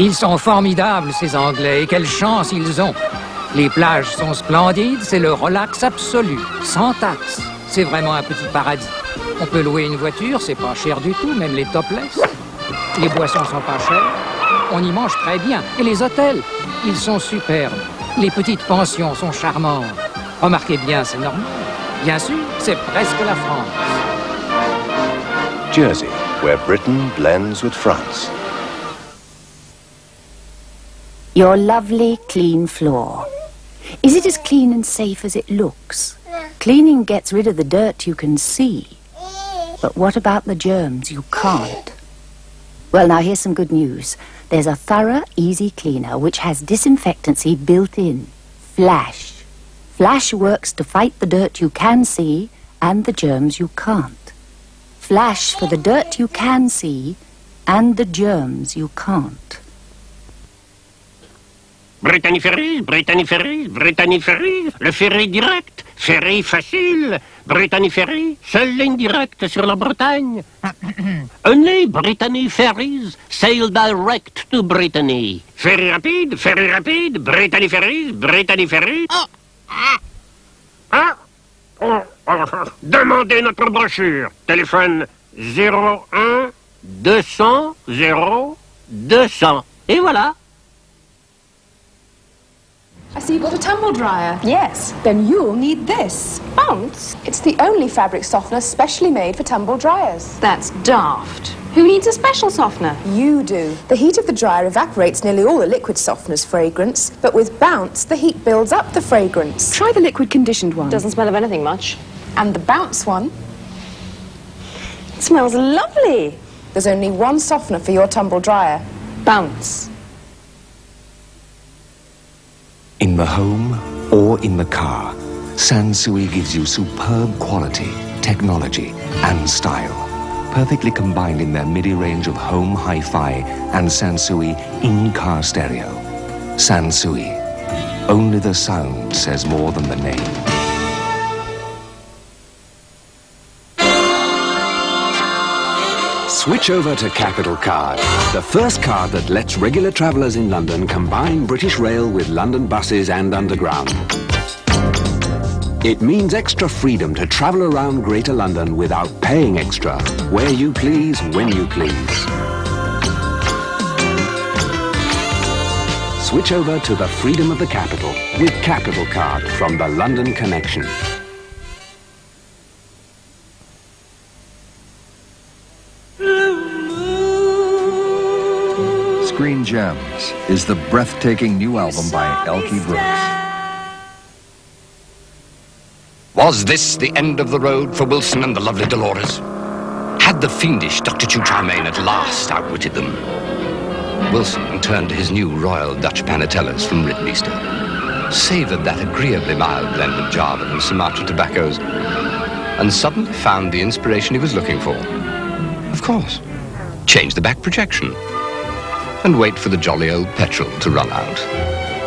Ils sont formidables, ces Anglais, et quelle chance ils ont. Les plages sont splendides, c'est le relax absolu, sans taxe. C'est vraiment un petit paradis. On peut louer une voiture, c'est pas cher du tout, même les topless. Les boissons sont pas chères. On y mange très bien. Et les hôtels, ils sont superbes. Les petites pensions sont charmantes. Remarquez bien, c'est normal. Bien sûr, c'est presque la France. Jersey, where Britain blends with France. Your lovely clean floor. Is it as clean and safe as it looks? Cleaning gets rid of the dirt you can see. But what about the germs you can't? Well, now here's some good news. There's a thorough, easy cleaner which has disinfectancy built in. Flash. Flash works to fight the dirt you can see and the germs you can't. Flash for the dirt you can see and the germs you can't. Brittany Ferries, Brittany Ferries, Ferries, le ferry direct, ferry facile, Brittany Ferries, seule ligne directe sur la Bretagne. Only Brittany Ferries sail direct to Brittany. Ferry rapide, ferry rapide, Brittany Ferries, Ferries. Ah. Oh, oh, Demandez notre brochure. Téléphone 01 200 0 200. Et voilà. I see you've got a tumble dryer. Yes. Then you'll need this. Bounce? It's the only fabric softener specially made for tumble dryers. That's daft. Who needs a special softener? You do. The heat of the dryer evaporates nearly all the liquid softener's fragrance, but with Bounce, the heat builds up the fragrance. Try the liquid conditioned one. Doesn't smell of anything much. And the Bounce one, It smells lovely. there's only one softener for your tumble dryer. Bounce. In the home or in the car, Sansui gives you superb quality, technology, and style. Perfectly combined in their MIDI range of home hi-fi and Sansui in-car stereo. Sansui. Only the sound says more than the name. Switch over to Capital Card, the first card that lets regular travellers in London combine British Rail with London buses and Underground. It means extra freedom to travel around Greater London without paying extra, where you please, when you please. Switch over to the freedom of the capital with Capital Card from the London Connection. Screen Gems is the breathtaking new album by Elkie Brooks. Was this the end of the road for Wilson and the lovely Dolores? Had the fiendish Dr. Chu Chucharmain at last outwitted them? Wilson turned to his new Royal Dutch Panatellas from Ritmeester, savoured that agreeably mild blend of Java and Sumatra tobaccos, and suddenly found the inspiration he was looking for. Of course, change the back projection and wait for the jolly old petrol to run out.